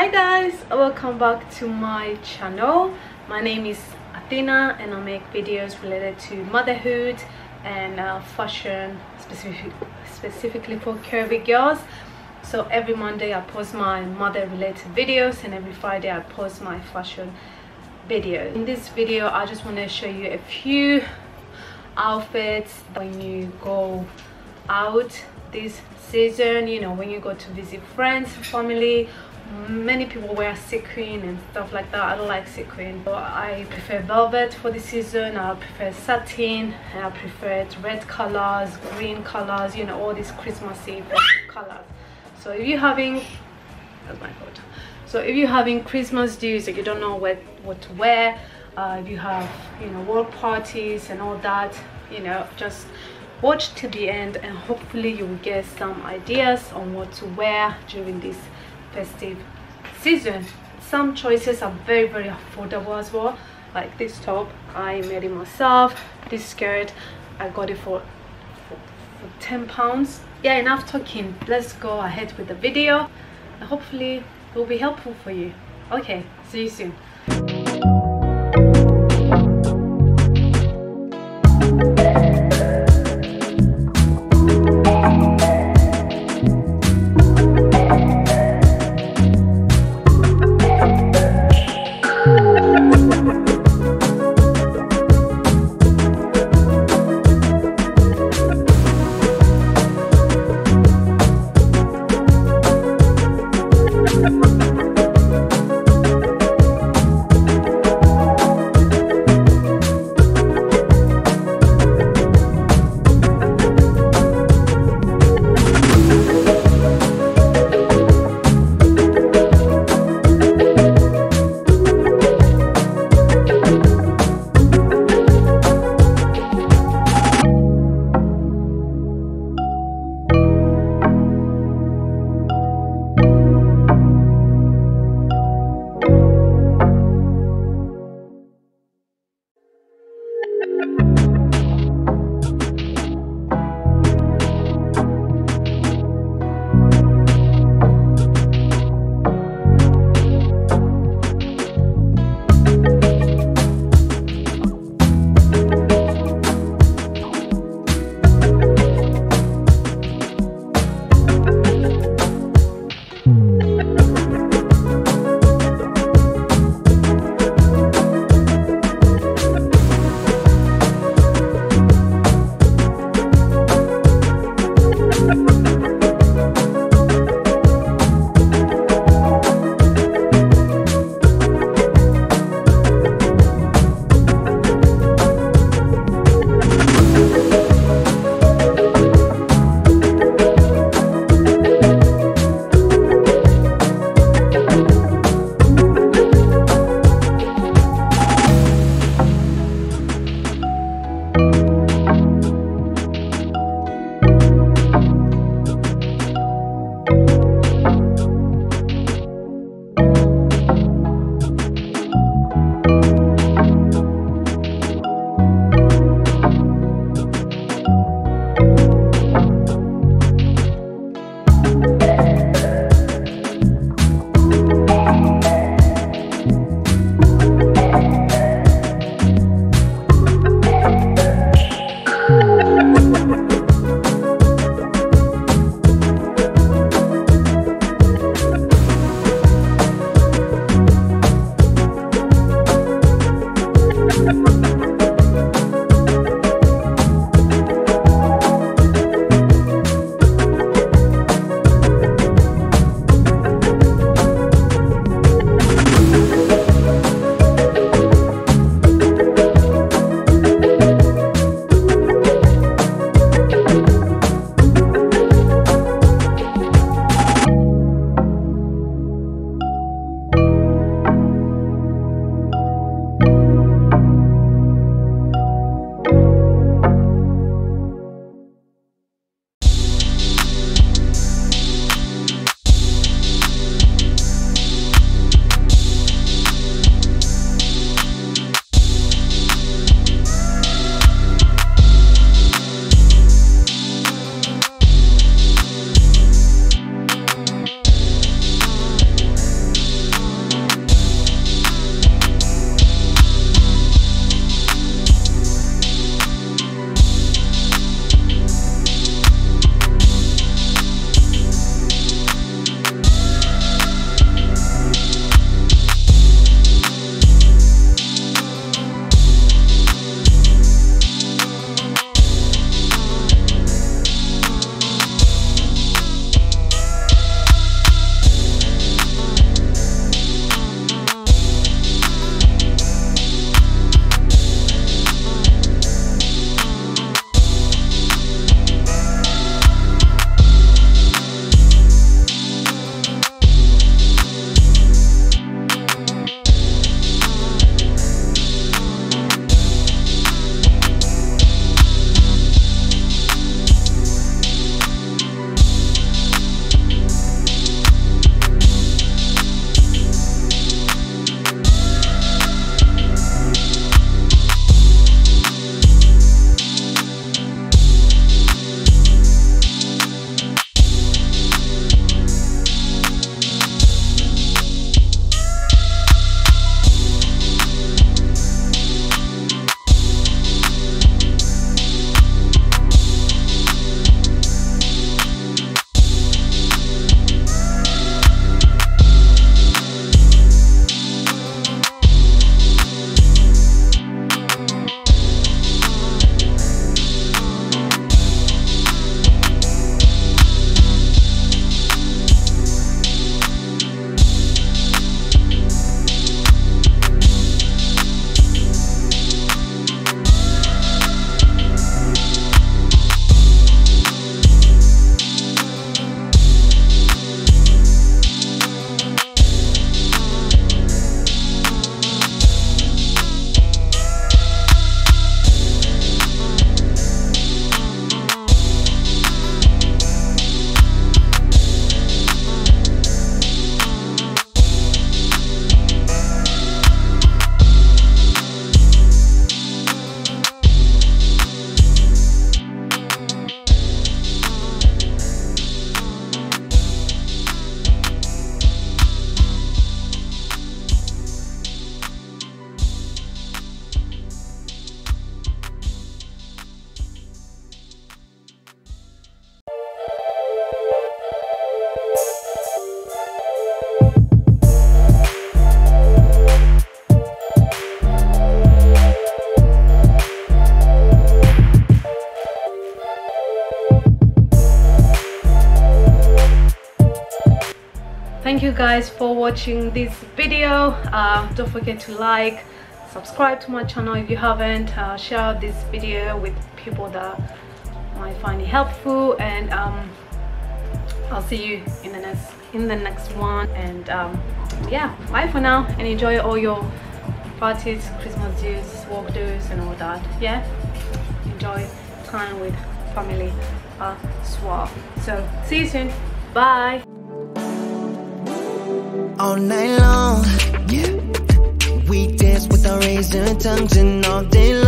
hi guys welcome back to my channel. My name is athena and i make videos related to motherhood and uh, fashion specific specifically for curvy girls. So every monday i post my mother related videos and every friday i post my fashion video in this video i just want to show you a few outfits when you go out this season you know when you go to visit friends family many people wear sequin and stuff like that. I don't like sequin but i prefer velvet for the season. I prefer satin. And i prefer red colors green colors you know all these christmassy colors. So if you're having oh my god. So if you're having christmas dues and you don't know what what to wear uh, if you have you know work parties and all that you know just watch to the end and hopefully you will get some ideas on what to wear during this festive season. Some choices are very very affordable as well like this top i made it myself. This skirt i got it for, for, for 10 pounds. Yeah enough talking. Let's go ahead with the video. Hopefully it will be helpful for you. Okay see you soon guys for watching this video. Uh, don't forget to like subscribe to my channel if you haven't. Uh, share this video with people that might find it helpful. And um, I'll see you in the next in the next one. And um, yeah bye for now. And enjoy all your parties Christmas dues work dues and all that. Yeah? Enjoy time with family as well. So see you soon. Bye all night long. Yeah. We dance with our razor tongues and all day long.